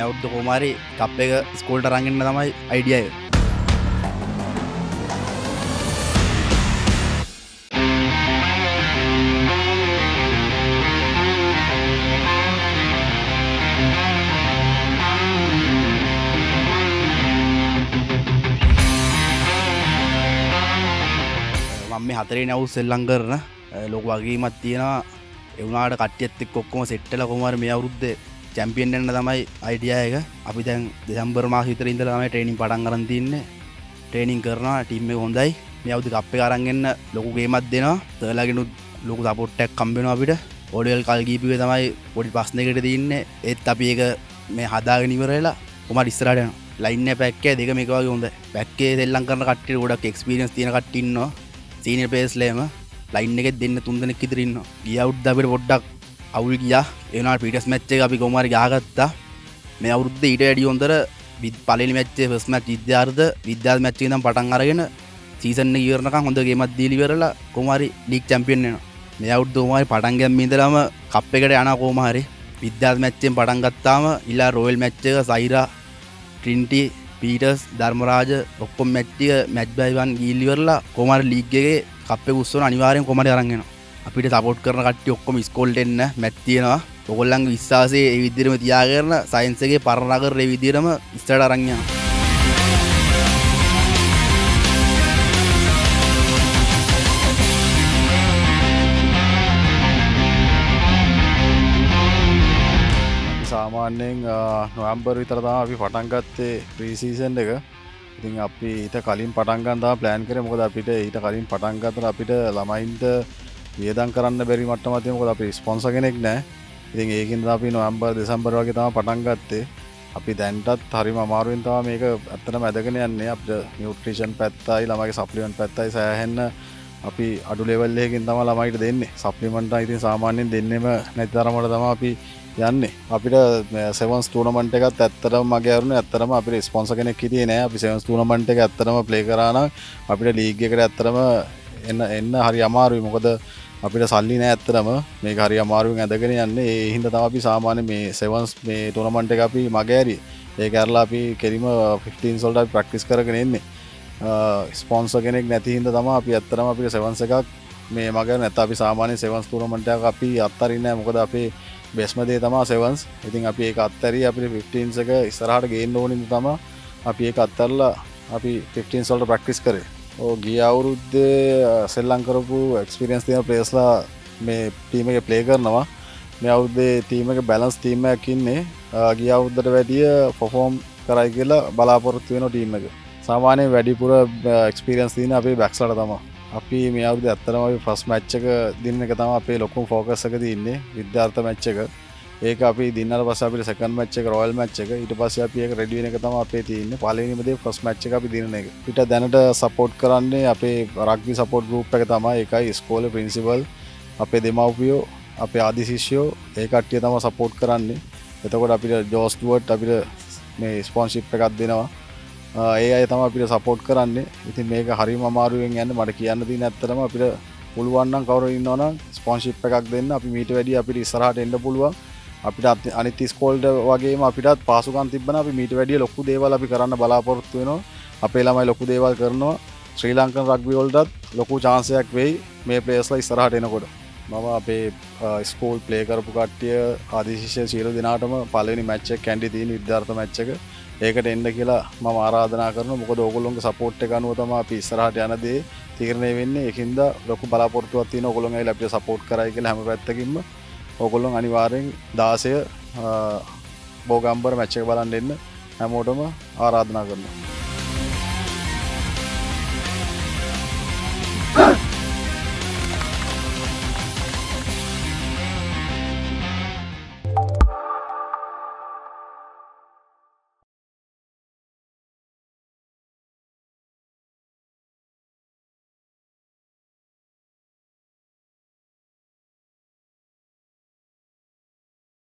මෙවුද්ද කෝමාරි කප් එක ස්කෝල්ට රඟන්න තමයි අයිඩියය මම මේ හතරේ නැව් සෙල්ලං කරන ලොක වගේමත් තියෙනවා. එවුනාට කට්ටියත් එක් කොක්කොම සෙට්ටල කොමර මේ අවුරුද්ධ චැම්පියන් එන්න තමයි අයිඩිය එක. අපි දැන් දෙසම්බර් මාස විතර ඉඳල තමයි ට්‍රේනිින් පටන් කරන් තින්නේ. ට්‍රේනිින් කරනවා ටීම හොඳයි. මේ අවුදි අපේ කරන්ගන්න ලොකුගේමත් දෙනවා. තලාගෙනුත් ලොකු සපොට්ටක් කම්බෙන අපිට. ඔඩල් කල්ගීපිව තමයි පොඩි පස්නකට තින්න. ඒත් අපි එක මේ හදාගෙනනිවරලා කොම ඉස්රටන ලයින්න පැක්කේ දෙක මේකවගේ හොඳ පැක්කේ දෙල්ලං කරන කට්ට ගොඩක් එක්ස්පිරියන්ස් තියන කට්ටින්නවා සීන පේස්ලේම ලයින් එක දෙන්න තුන්දෙනෙක් ඉතිරන්න ගියවුඩ් අපිට පොඩ්ඩක් අවුල් ගියා. එනා පිටස් මච්චේ අපි කොමරි ගාගත්තා මේ අවුද්ධ ඊට වැඩි හොඳර විත් පලි මච්චේ ෆස්මක් විද්‍යාර්ද විද්‍යාල් මච්චේ නම් පටන් අරගෙන සීසන්න ඉවරනක හොඳගේ මත් දීලිවරලා කොමරි ලික් චැම්පියන්ෙන මේ අවුද්ධමයි පටන්ගැම් මිදලම කප් එකට යන කෝමහරි විද්‍යාල් මැච්චෙන් පටන්ගත්තාම ඉල්ලා රෝයල් මැච්චක සයිරා ට්‍රින්ටි පීටස් ධර්මරාජ ඔක්කොම් මැට්ටිය මැච්්බයිවන් ගිල්ලිවරලා කොමර ලීග්ගේ කප්ප උත්සන අනිවාරයෙන් කොමට අරගෙන අපිට සපෝට් කරන කට්ටි ඔක්කොම ස්කොල්ට එන්න. මැත්තියෙනවා ඔගොල්ලන් විශ්වාසේ ඒ විදිරම තියාගරන සයින්සගේ පරණකර විදිරම ස්ටට අරංඥා සාමාන්‍යයෙන් නොවම්බර් විතරතම අපි පටන්ගත්තේ ප්‍රීසීසන් එක. ඉතින් අපි ඊට කලින් පටන්ගන්දා ප්ලෑන් කර මොකද අපිට ඊට කලින් පටන්ගතර අපිට ළමයින්ට වියදන් කරන්න බැරි මට මතය මොකද අපි ස්පොන්ස කෙනෙක් නෑ ඉතින් ඒකින් අපි නොවම්බර් දෙසම්බර වගේ තම පටන්ගත්තේ අපි දැන්ටත් හරිම අමාරුවෙන්තාව මේක ඇත්තන මැදගෙන යන්නේ. අප නිියුට්‍රිෂන් පැත්තයි ළමගේ සප්ලියන් පැත්තයි සෑහෙන්න අපි අඩු ලෙවල්ලයකින් තම ළමයිට දෙන්නේ. සප්ලිමට ඉතින් සාමාන්‍යෙන් දෙන්නෙම නැති තරමට තම අපි යන්නේ. අපිට සෙවන් ස්ටූනමට එකත් ඇත්තර මගේරුණ ඇත්තරම අපි ස්පොන්ස කෙනෙක් හිටිය නෑ. අපි සෙවන් ස්ටූනමට එක ඇත්තරම ප්ලේ කරන අපිට ලීගකට ඇත්තරම එන්න එන්න හරි අමාරුයි. මොකද අපිට සල්ලි නෑ ඇත්තරම මේ හරි අමාරුවෙන් ඇදගෙන යන්නේ. ඒ හින්ද තම අපි සාමාන්‍ය මේ සෙවන්ස් මේ තුනමන්ට එක අපි මගෑරි ඒ කැරලා අපි කෙරීම 15 සොල්ට ප්‍රක්ටිස් කරගෙන එන්නේ. ස්පොන්ස කෙනෙක් නැතිහින්ද තම අපි ඇත්තරම අපිට සෙවන්ස එකක් මේ මග නැත අපි සාමානය සෙවන්ස් තුරමටයක් අපි අත්තරන්න මොකද අපේ බෙස්මදේ තමා සෙවන්ස්. ඉතින් අපි ඒ අත්තරී අපි 15සක ඉස්සරහට ගේන්න ඕනින් තම අපි ඒ අත්තරලා අපි 15 සොල්ට ප්‍රක්ටිස් කරේ. ඕ ගිය අවුරුද්දේ සෙල්ලංකරපු එක්ස්පිරියන්ස් තියන ප්‍රේස්ලා මේ ටීම එක ප්ලේ කරනවා. මේ අවුද්දේ ටීම එක බැලන්ස් ටීමයක් ඉන්නේ. ගිය අවුද්දට වැඩිය ෆොෆෝම් කරයි කියලා බලාපොරොත්තු වෙන ටීම එක. සාමානය වැඩිපුර එක්ස්පිරියන්ස් තින අපේ බැක්සලට තම අපි මේ අවුද ඇත්තරම ෆස් මච්චක දින්න එක තම අපේ ලොකුම් ෆෝකසක තින්නේ විද්‍යාර්ථ මච්චක ඒක අපි දින්න පස අපිට සකන් මච්චක රෝල් මච්චක ඉට පස අපිය රඩියන එක තම අපේ තියන්න. පලනිමදේ ෆස් මච්චක අපි දින එක. පිට දැනට සපෝට් කරන්නේ අපේ රක්වි සපෝට් ගරුප් එක තමයි. එකයි ස්කෝල පින්සිබල් අපේ දෙමවපියෝ අපේ ආදිශිෂ්‍යෝ ඒ කට්ටිය තම සපෝට් කරන්නේ. එතකොට අපිට ජෝස්ටුවට් අපිට මේ ස්පොන්ශිප් එකක් දෙනවා. ඒ අය තම අපිට සපෝට් කරන්නේ. ඉතින් මේක හරි අමාරුවෙන් යන්න මට කියන්න දී නැත්තරම අපිට පුළුවන්නම් කවර ඉන්නවන ස්පොන්ශිප් එකක් දෙන්න. අපි මීට වැඩි අපිට ඉස්සරහට එන්න පුළුවන්. අපිට අනිත් ස්කෝල්ඩ වගේ අපිට පාසුකන් තිබන අපි මීට වැඩිය ලොකු දේවල් අපි කරන්න බලාපොරොත්තු වෙනවා. අපේ ළමයි ලොකු දේවල් කරනවා. ශ්‍රී ලංකන් රක්විවල්ඩත් ලොකු චාන්සයක් වෙයි මේ පලේස්ල ඉස්සරහට එනකොට. මම අපේ ස්කෝල් ප්ලේ කරපු කට්ටිය ආදිශිෂය සීල දිනාටම පලනි මච්චක් කැන්ඩි තිීන විද්‍යාර්ථ මච්චක ඒකට එන්න කියලා ම ආරාධනා කරන මොක ඔගොලොන්ග සපෝට් එකනුව තම අපි ඉස්සරහට යනදේ තීරණය වෙන්න. එකින්ද ලොක බලාපොරත්තුවත්ති ඔගොළොන් ලැබ සපෝට් කරයි කියලා හැම පැත්තකින්ම. ඔගොල්ලොන් අනිවාරෙන් දාසය බෝගම්බර මැච්චක බලන් දෙන්න හැමෝටම ආරාධනා කරනවා.